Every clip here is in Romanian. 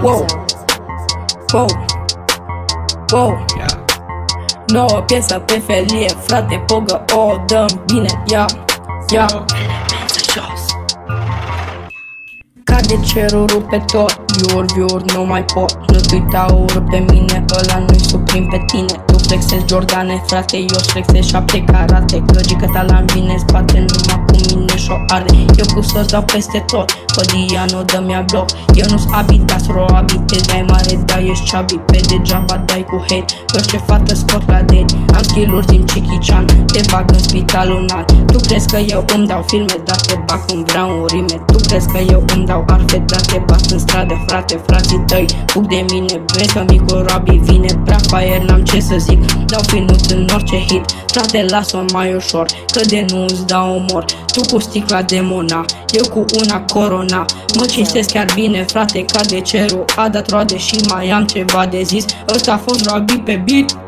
Wow, wow, wow Nouă piesă pe felie, frate, pogă, o dăm bine, ia, ia. Cade cerul, rupe tot, viur, viur, nu mai pot. Nu te uita urât pe mine, ăla nu-i suprim pe tine Tu flexezi Jordane, frate, eu flexez șapte karate Găgică ta la mine, spate numai cu mine și-o arde Eu cu să dau peste tot, pe dia nu dă mi bloc. Eu nu-s abitas, ro abite, dai mare, da, ești ceabi Pe degeaba dai cu hate, orice fată scot la date. Am skill-uri din Chicky Chan, te bag în spitalul înalt Tu crezi că eu îmi dau filme, dar te bag când vreau rime. Tu crezi că eu îmi dau arfe, dar te bag în stradă, frate, frații tăi. Fug de mine, vezi că micul Robbie vine Prea fire, n-am ce să zic, dau finuț în orice hit Frate, las-o mai ușor, că de nu îți dau omor Tu cu sticla de mona, eu cu una corona. Mă cinstesc chiar bine, frate, ca de cerul A dat roade și mai am ceva de zis. Ăsta a fost Robbie pe beat.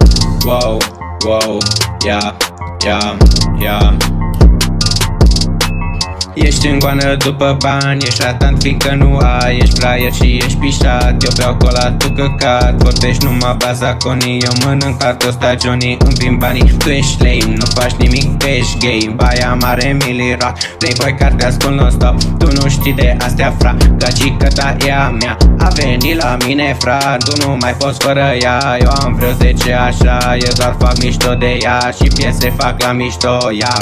Wow, wow, yeah, yeah, yeah Ești în goană după bani, ești ratant fiindcă nu ai Ești fraier și ești pișat, eu beau cola, tu căcat Vorbești numai baza conii, eu mănânc hard ăsta Johnny Îmi vin banii, tu ești lame, nu faci nimic, ești gay. Baia mare, mili rock, playboy carte ascult non-stop. Tu nu știi de astea, fra, gagică ta e a mea. A venit la mine, fra, tu nu mai poți fără ea. Eu am vreo 10 așa, eu doar fac mișto de ea. Și piese fac la mișto, ia,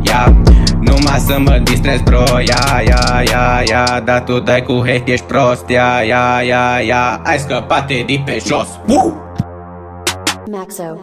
ia. Numai să mă distrez, bro Ia, ia, ia, ia Dar tu dai cu hate, ești prost Ia, ia, ia, ia Ai scăpat de pe jos Woo! Maxo.